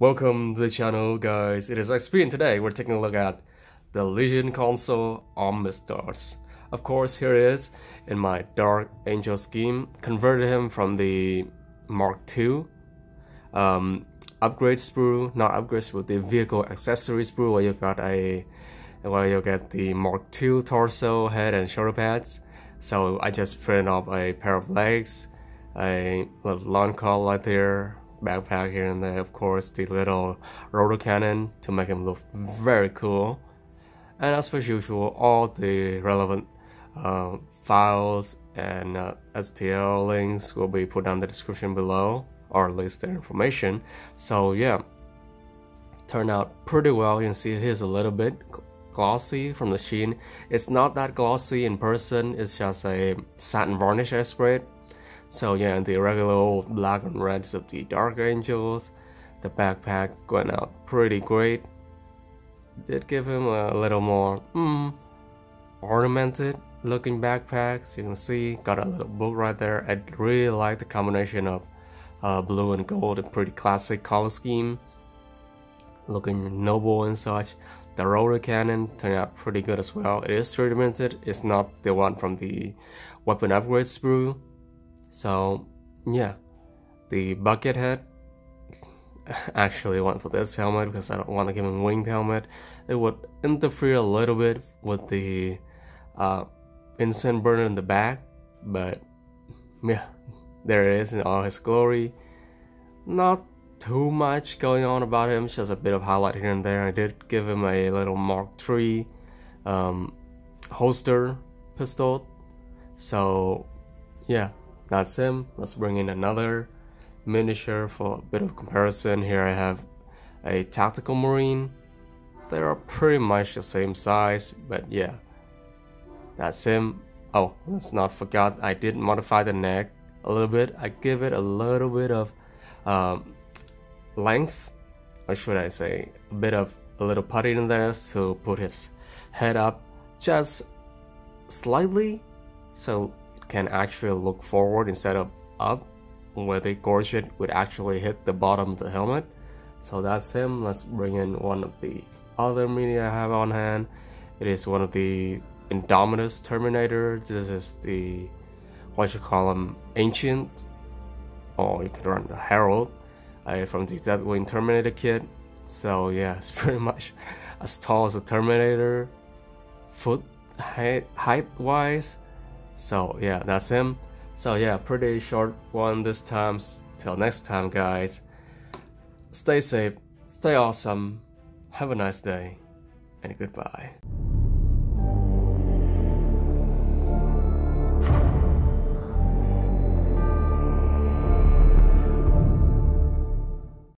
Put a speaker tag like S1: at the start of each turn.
S1: Welcome to the channel guys, it is XP and today we're taking a look at the Legion Consul on. Of course here it is in my Dark Angel scheme, converted him from the Mark II um, upgrade sprue, not upgrade sprue, the vehicle accessory sprue where you got a where you get the Mark II torso, head and shoulder pads. So I just printed off a pair of legs, a little lawn call right there, backpack here and there, of course, the little rotor cannon to make him look very cool. And as per usual, all the relevant uh, files and uh, STL links will be put down the description below, or at least their information. So yeah, turned out pretty well. You can see here's a little bit glossy from the sheen. It's not that glossy in person, it's just a satin varnish I sprayed. So yeah, the regular old black and reds of the Dark Angels, the backpack went out pretty great. Did give him a little more mm, ornamented looking backpack. So you can see, got a little book right there. I really like the combination of uh, blue and gold, a pretty classic color scheme. Looking noble and such. The rotor cannon turned out pretty good as well. It is three dimensional. It's not the one from the weapon upgrade sprue so yeah, the bucket head actually went for this helmet because I don't want to give him winged helmet. It would interfere a little bit with the uh, incense burner in the back, but yeah, there it is in all his glory. Not too much going on about him, just a bit of highlight here and there. I did give him a little Mark III um, holster pistol, so yeah, that's him. Let's bring in another miniature for a bit of comparison. Here I have a tactical marine. They are pretty much the same size, but yeah, that's him. Oh, let's not forget I did modify the neck a little bit. I give it a little bit of um, length, or should I say, a bit of a little putty in there to put his head up just slightly. So can actually look forward instead of up where the gorget would actually hit the bottom of the helmet. So that's him. Let's bring in one of the other media I have on hand. It is one of the Indomitus Terminator. This is the what you call them ancient or you could run the Herald uh, from the Deathwing Terminator kit. So yeah it's pretty much as tall as a Terminator. Foot height, height wise so yeah, that's him. So yeah, pretty short one this time. Till next time, guys. Stay safe, stay awesome, have a nice day, and goodbye.